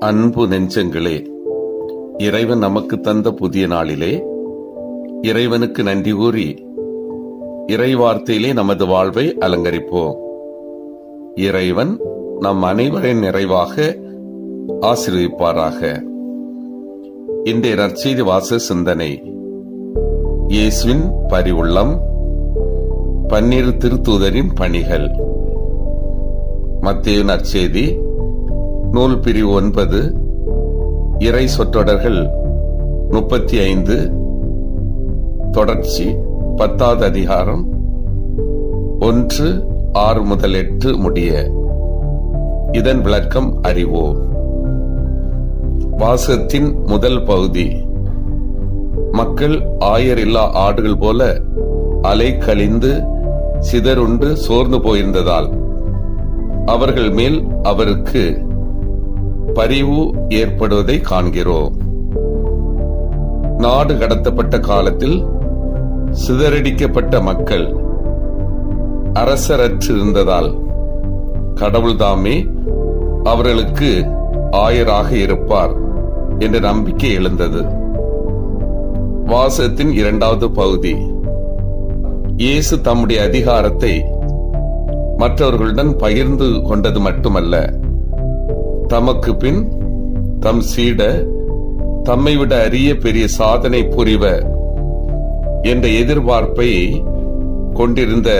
அன்பு நெஞ்சங்களே இறைவன் நமக்கு தந்த புதிய நாளிலே இறைவனுக்கு நன்றி கூறி இறைவார்த்தையிலே நமது வாழ்வை அலங்கரிப்போம். இறைவன் நம் அனைவரின் நிறைவாக ஆசீர்விப்பாராக இன்றைய நற்செய்தி வாச சிந்தனை. இயேசுவின் பரிவுள்ளம் பன்னிரு திருத்தூதரின் பணிகள். மத்திய நற்செய்தி நூல் பிரிவு ஒன்பது இறை சொற்றொடர்கள் முப்பத்தி ஐந்து தொடர்ச்சி பத்தாவது அதிகாரம் ஒன்று ஆறு முதல் எட்டு முடிய. இதன் விளக்கம் அறிவோம். வாசகத்தின் முதல் பகுதி மக்கள் ஆயரில்லா ஆடுகள் போல அலை கழிந்து சிதறுண்டு சோர்ந்து போயிருந்ததால் அவர்கள் மேல் அவருக்கு பரிவு ஏற்படுவதை காண்கிறோம். நாடு கடத்தப்பட்ட காலத்தில் சிதறடிக்கப்பட்ட மக்கள் அரசரற்றிருந்ததால் கடவுள்தாமே அவர்களுக்கு ஆயராக இருப்பார் என்ற நம்பிக்கை எழுந்தது. வாசகத்தின் இரண்டாவது பகுதி. இயேசு தம்முடைய அதிகாரத்தை மற்றவர்களுடன் பகிர்ந்து கொண்டது மட்டுமல்ல. தமக்கு பின் தம் சீட தம்மை விட அரிய பெரிய சாதனை புரிவ என்ற எதிர்பார்ப்பை கொண்டிருந்த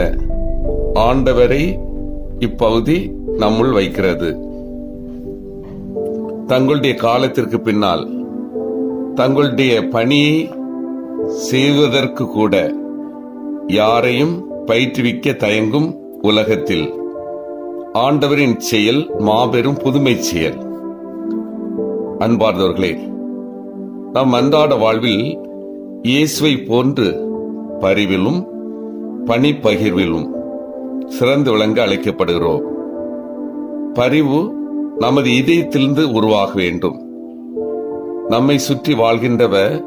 ஆண்டவரை இப்பகுதி நம்முள் வைக்கிறது. தங்களுடைய காலத்திற்கு பின்னால் தங்களுடைய பணியை செய்வதற்கு கூட யாரையும் பயிற்றுவிக்க தயங்கும் உலகத்தில். ஆண்டவரின் செயல் மாபெரும் புதுமை செயல். அன்பார்ந்தவர்களே நம் அன்றாட வாழ்வில் இயேசுவை போன்று பரிவிலும் பணிப்பகிர்விலும் சிறந்து விளங்க அழைக்கப்படுகிறோம். பரிவு நமது இதயத்திலிருந்து உருவாக வேண்டும். நம்மை சுற்றி வாழ்கின்றவ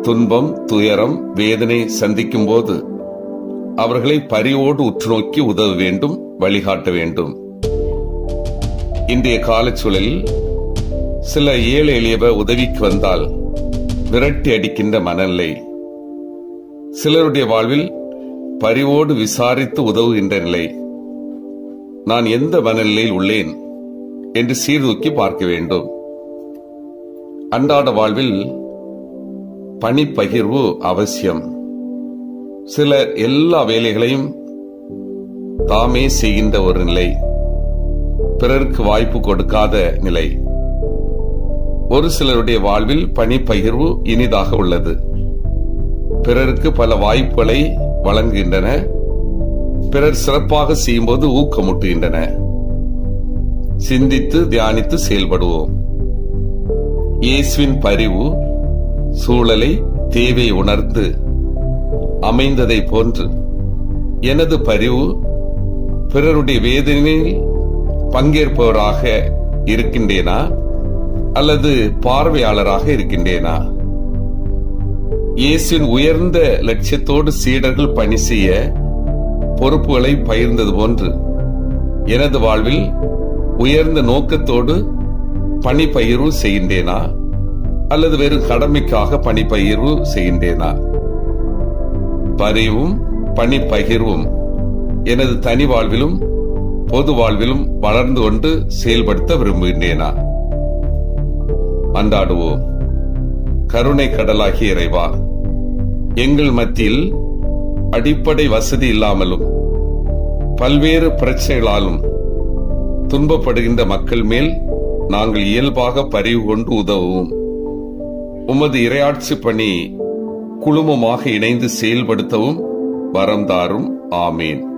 துன்பம் துயரம் வேதனை சந்திக்கும் போது அவர்களை பரிவோடு உற்று நோக்கி உதவ வேண்டும் வழிகாட்ட வேண்டும். இன்றைய காலச்சூழலில் சில ஏழை எளியவர் உதவிக்கு வந்தால் விரட்டி அடிக்கின்ற மனநிலை. சிலருடைய வாழ்வில் பரிவோடு விசாரித்து உதவுகின்ற நிலை. நான் எந்த மனநிலையில் உள்ளேன் என்று சீர்தூக்கி பார்க்க வேண்டும். அன்றாட வாழ்வில் பணி பகிர்வு அவசியம். சிலர் எல்லா வேலைகளையும் தாமே செய்கின்ற ஒரு நிலை. பிறருக்கு வாய்ப்பு கொடுக்காத நிலை. ஒரு சிலருடைய வாழ்வில் பணி பகிர்வு இனிதாக உள்ளது. பிறருக்கு பல வாய்ப்புகளை வழங்குகின்றன. பிறர் சிறப்பாக செய்யும்போது ஊக்கமூட்டுகின்றன. சிந்தித்து தியானித்து செயல்படுவோம். இயேசுவின் பரிவு சூழலை தேவை உணர்ந்து அமைந்ததை போன்று எனது பரிவு பிறருடைய வேதனையில் பங்கேற்பவராக இருக்கின்றேனா? அல்லது பார்வையாளராக இருக்கின்றேனா? இயேசுவின் உயர்ந்த லட்சியத்தோடு சீடர்கள் பணி செய்ய பொறுப்புகளை பகிர்ந்தது போன்று எனது வாழ்வில் உயர்ந்த நோக்கத்தோடு பணி பயிர்வு செய்கின்றேனா? அல்லது வெறும் கடமைக்காக பணி பயிர்வு செய்கின்றேனா? பரிவும் பணி பகிர்வும். எனது தனி வாழ்விலும் பொது வாழ்விலும் வளர்ந்து கொண்டு செயல்படுத்த விரும்புகின்றேனா? அன்றாடுவோம். கருணை கடலாகிய இறைவா எங்கள் மத்தியில் அடிப்படை வசதி இல்லாமலும் பல்வேறு பிரச்சனைகளாலும் துன்பப்படுகின்ற மக்கள் மேல் நாங்கள் இயல்பாக பரிவு கொண்டு உதவும் உமது இரையாட்சி பணி குழுமமாக இணைந்து செயல்படுத்தவும் வரம் தாரும். ஆமேன்.